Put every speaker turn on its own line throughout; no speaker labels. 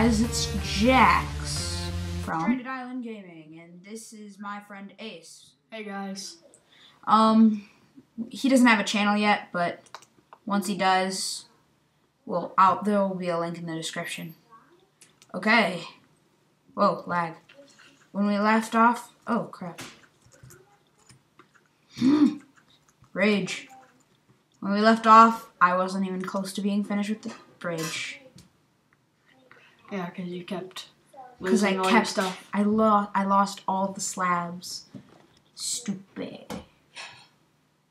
guys, it's Jax from Stranded Island Gaming, and this is my friend Ace.
Hey guys.
Um, he doesn't have a channel yet, but once he does, well, I'll, there will be a link in the description. Okay. Whoa, lag. When we left off, oh crap. Rage. When we left off, I wasn't even close to being finished with the bridge.
Yeah, because you kept
Because I
losing all your
kept
stuff.
I lost I lost all the slabs. Stupid.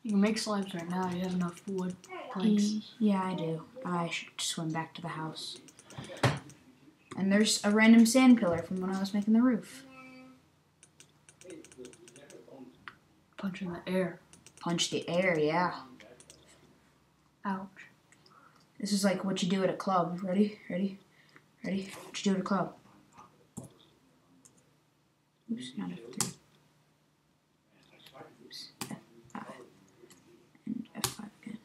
You can make slabs right now. You have enough wood planks.
Yeah, I do. I should swim back to the house. And there's a random sand pillar from when I was making the roof.
Punch in the air.
Punch the air, yeah.
Ouch.
This is like what you do at a club. Ready? Ready? Ready? Do club. Oops, not F3. Oops, F5. And F5 again.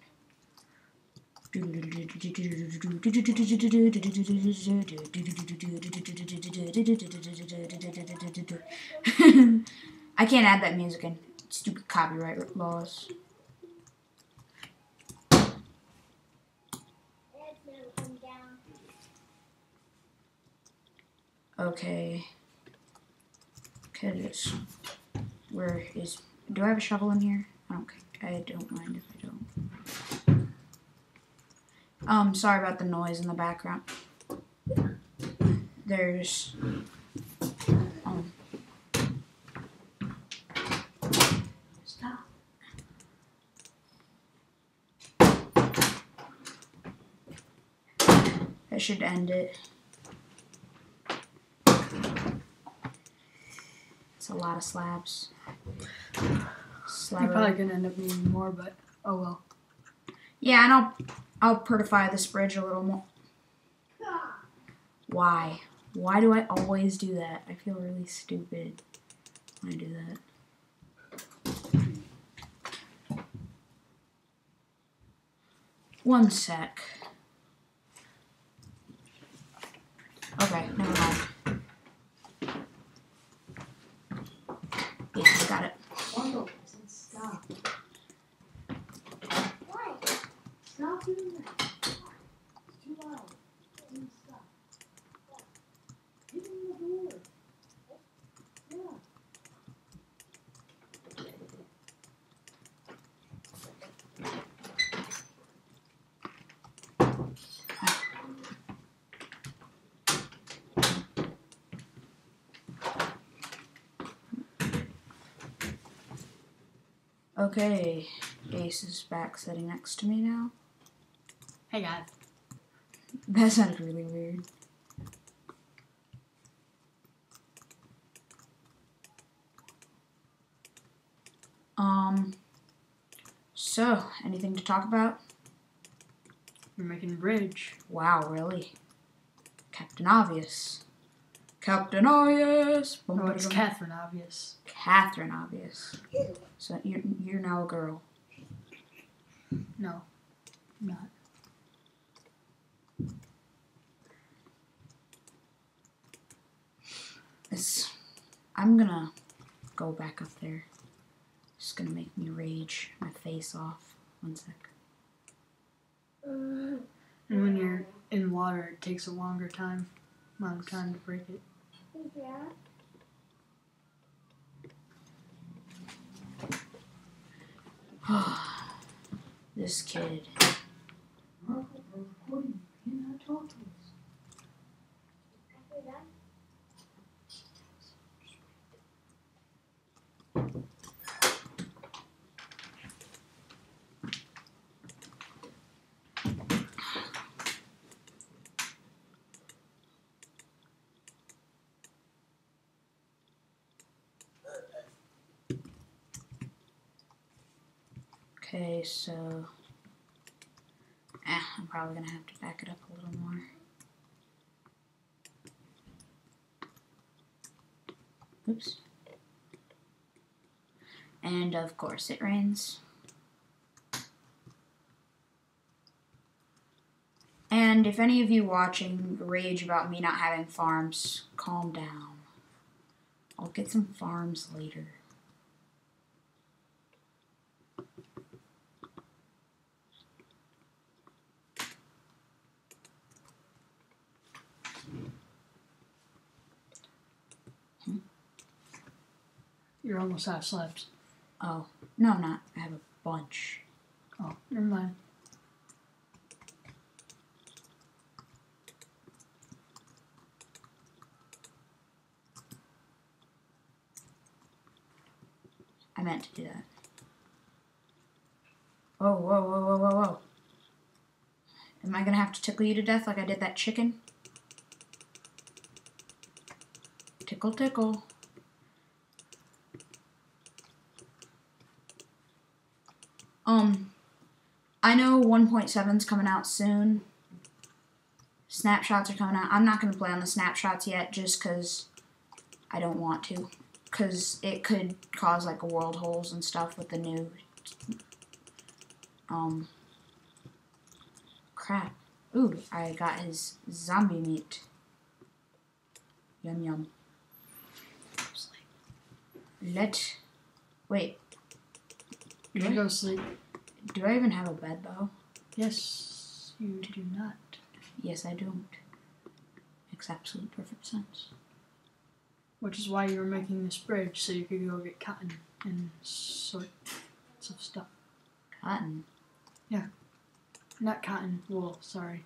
I can't add that music in. Stupid copyright laws. Okay. Cause where is? Do I have a shovel in here? I don't. I don't mind if I don't. Um, sorry about the noise in the background. There's. Um. Stop. That should end it. A lot of slabs. Slab.
You're probably gonna end up needing more, but oh well.
Yeah, and I'll I'll prettify this bridge a little more. Why? Why do I always do that? I feel really stupid when I do that. One sec. Okay, never mind. Got it.
Stop. Why? Stop doing that. It's too loud. Please stop. Give him the door. Yeah.
Okay, Ace is back sitting next to me now.
Hey guys.
That sounded really weird. Um, so, anything to talk about?
We're making a bridge.
Wow, really? Captain Obvious. Captain Obvious!
Oh, it's. Catherine, obvious.
Catherine Obvious. So, you're, you're now a girl.
No, I'm not.
It's, I'm gonna go back up there. It's gonna make me rage my face off. One sec.
And when you're in water, it takes a longer time, amount of time to break it.
Yeah.
This kid.
Marco, we're recording. You cannot talk to us. After that,
Okay, so. Eh, I'm probably gonna have to back it up a little more. Oops. And of course it rains. And if any of you watching rage about me not having farms, calm down. I'll get some farms later.
You're almost out of slabs.
Oh, no, not. I have a bunch.
Oh, never mind.
I meant to do that. Whoa, whoa, whoa, whoa, whoa, whoa. Am I gonna have to tickle you to death like I did that chicken? Tickle, tickle. Um, I know 1.7's coming out soon. Snapshots are coming out. I'm not gonna play on the snapshots yet just because I don't want to because it could cause like world holes and stuff with the new um crap ooh i got his zombie meat yum yum let wait
You should go to sleep.
Do i even have a bed though
Yes, you do not.
yes i don't makes absolute perfect sense
Which is why you were making this bridge so you could go get cotton and sorts of stuff.
cotton Yeah.
Not cotton, wool, sorry.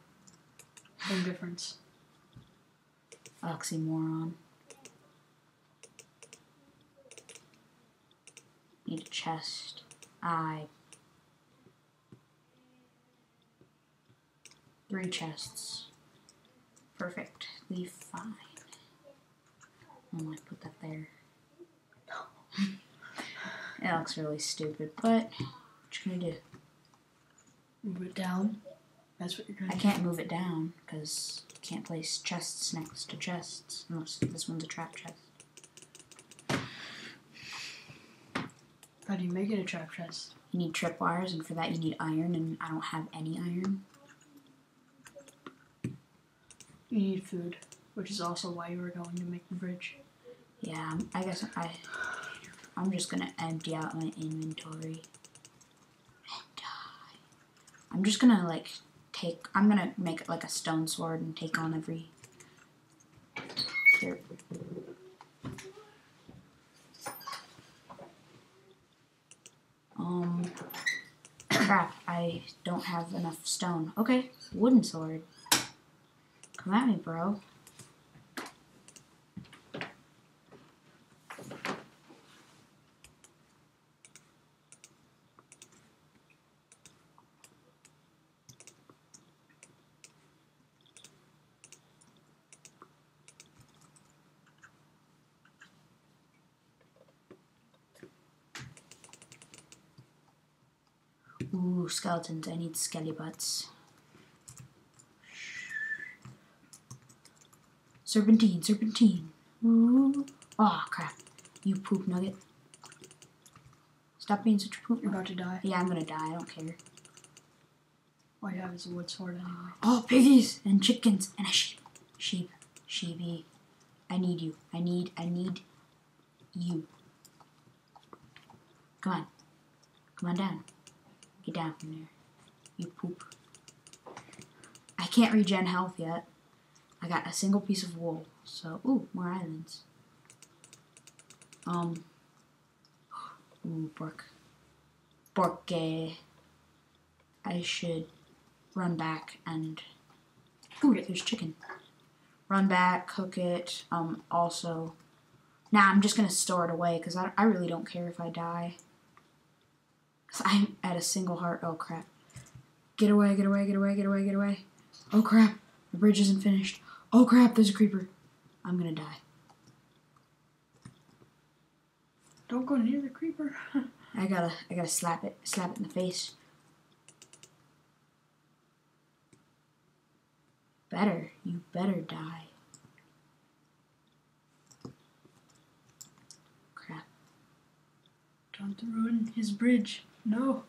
Same difference.
oxymoron need a chest i three chests perfect leave fine i'm gonna put that there it looks really stupid but what you gonna do
Move it down. That's what you're gonna do.
I can't move it down because you can't place chests next to chests unless this one's a trap chest
do. How do you make it a trap chest?
You need tripwires, and for that you need iron, and I don't have any iron.
You need food, which is also why you were going to make the bridge.
Yeah, I'm- guess I. I'm just gonna empty out my inventory. And die. I'm just gonna like take. I'm gonna make it like a stone sword and take on every. Here. Um. Crap! I don't have enough stone. Okay, wooden sword. Come at me, bro. Ooh, skeletons. I need skelly butts. Serpentine, serpentine. Ooh. Oh, crap. You poop nugget. Stop being such a poop
You're about to die.
Yeah, I'm gonna die. I don't care.
All you have is a wood sword anyway.
Oh, piggies and chickens and a sheep. Sheep. Sheepy. I need you. I need, I need you. Come on. Come on down. Get down from there. You poop. I can't regen health yet. I got a single piece of wool. So, ooh, more islands. Um. Ooh, pork. Pork. I should run back and. Ooh, there's chicken. Run back, cook it. Um, also. Nah, I'm just gonna store it away because I, I really don't care if I die. Because I'm at a single heart. Oh crap. Get away, get away, get away, get away, get away. Oh crap. The bridge isn't finished. Oh crap, there's a creeper. I'm gonna die.
Don't go near the creeper.
I gotta I gotta slap it slap it in the face. Better. You better die. Crap.
Don't ruin his bridge. No.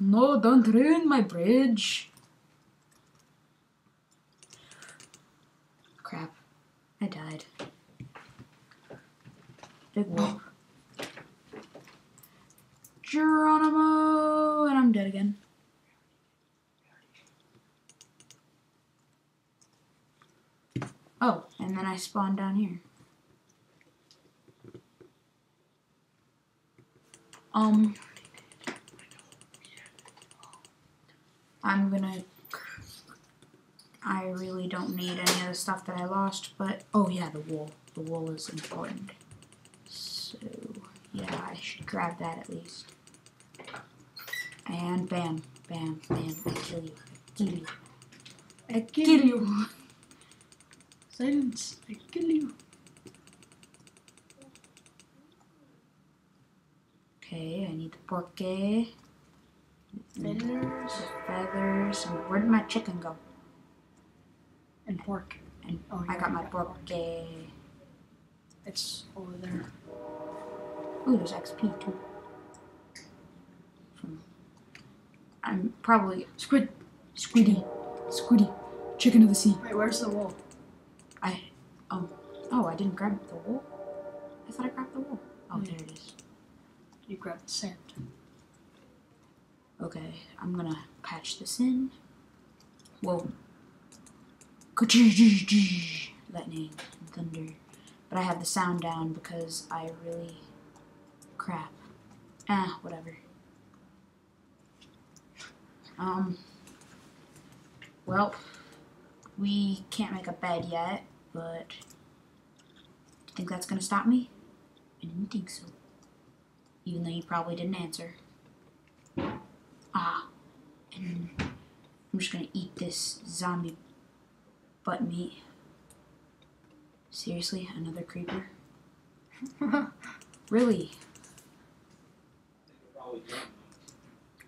No, don't ruin my bridge. Crap. I died. Big whoop. Geronimo! And I'm dead again. Oh, and then I spawned down here. Um, stuff that I lost, but oh yeah, the wool. The wool is important. So yeah, I should grab that at least. And bam, bam, bam! I kill you. I kill you. I kill you.
Silence. I kill you.
Okay, I need the pork.
Feathers.
Feathers. And where did my chicken go?
And pork.
And
Oh,
I got my book.
It's over there.
Ooh, there's XP too. From I'm probably
Squid.
Squiddy, Squiddy, chicken of the sea.
Wait, where's the wool?
I um oh I didn't grab the wool. I thought I grabbed the wool. Oh
Hmm.
there it is.
You grabbed the sand.
Okay, I'm gonna patch this in. Whoa. Lightning and thunder. But I have the sound down because I really crap. Ah, whatever. Um well, we can't make a bed yet, but do you think that's gonna stop me? I didn't think so. Even though you probably didn't answer. Ah, and I'm just gonna eat this zombie butt meat. Seriously, another creeper? Really?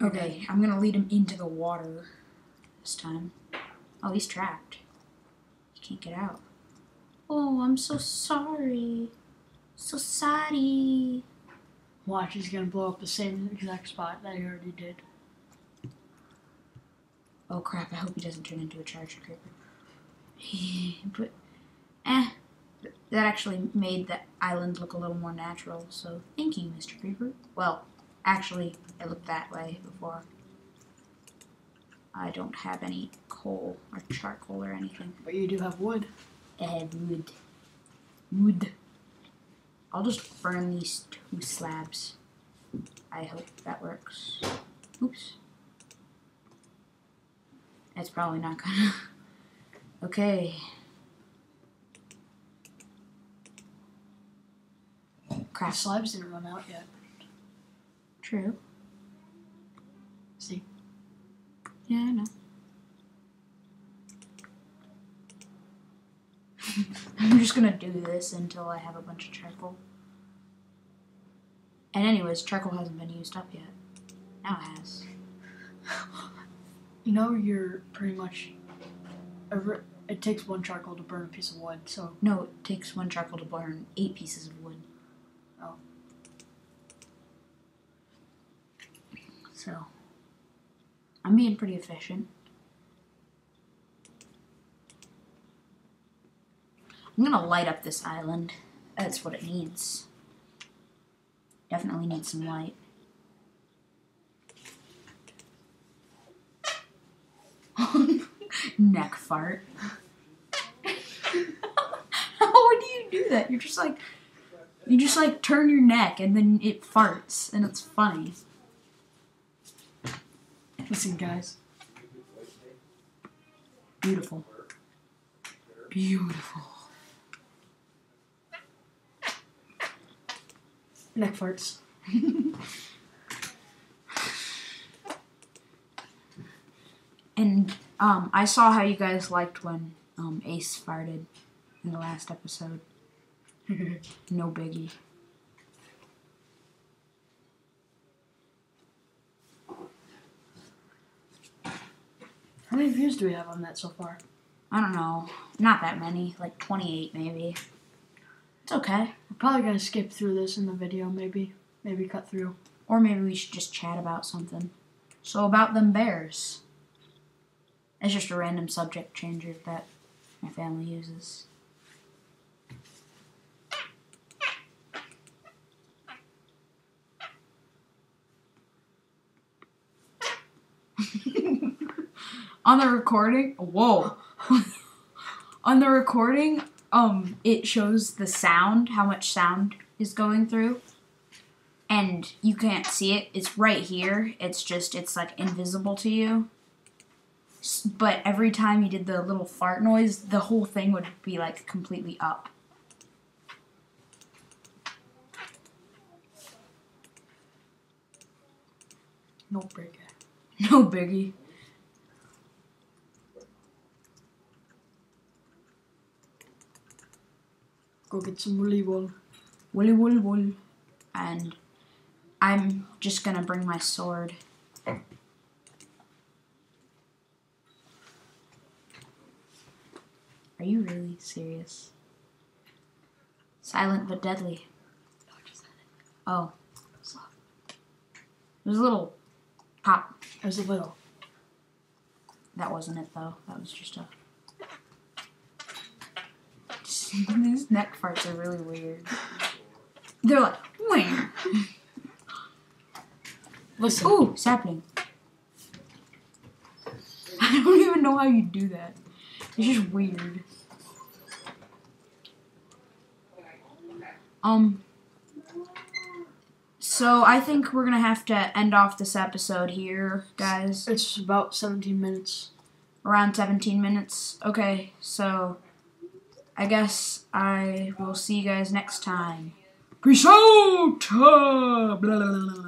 Okay, I'm gonna lead him into the water this time. Oh, he's trapped. He can't get out. Oh, I'm so sorry. So sorry.
Watch, he's gonna blow up the same exact spot that he already did.
Oh crap, I hope he doesn't turn into a charged creeper. but, eh, that actually made the island look a little more natural, so thank you, Mr. Creeper. Well, actually, it looked that way before. I don't have any coal or charcoal or anything.
But you do have wood.
I have wood. Wood. I'll just burn these two slabs. I hope that works. Oops. It's probably not gonna. okay.
The
Crap.
slabs didn't run out yet.
True.
See?
Yeah, I know. I'm just gonna do this until I have a bunch of charcoal. And anyways, charcoal hasn't been used up yet. Now it has.
You know, you're pretty much. It takes one charcoal to burn a piece of wood, so
No, it takes one charcoal to burn eight pieces of wood.
Oh.
So, I'm being pretty efficient. I'm gonna light up this island. That's what it needs. Definitely needs some light. Neck fart. How would you do that? You're just like you just like turn your neck and then it farts and it's funny.
listen, guys.
Beautiful. Beautiful.
Neck farts.
And um, I saw how you guys liked when um, Ace farted in the last episode. no biggie.
How many views do we have on that so far?
I don't know. Not that many. Like 28 maybe. It's okay.
We're probably gonna skip through this in the video, maybe. Maybe cut through.
Or maybe we should just chat about something. So, about them bears. It's just a random subject changer that my family uses. On the recording, whoa. on the recording, um, it shows the sound, how much sound is going through. And you can't see it. It's right here. It's just, it's like invisible to you. But every time you did the little fart noise, the whole thing would be like completely up.
No big.
No biggie.
Go get some woolly wool.
Woolly wool wool. And I'm just gonna bring my sword. Oh. Are you really serious? Silent but deadly. Oh. There's a little pop.
There's a little.
That wasn't it though. That was just a. These neck farts are really weird. They're like, wham.
Listen.
Ooh, sapling. I don't even know how you do that. It's just weird. Um. So I think we're gonna have to end off this episode here, guys.
It's about 17 minutes.
Around 17 minutes. Okay, so I guess I will see you guys next time. Peace out! Blah, blah, blah.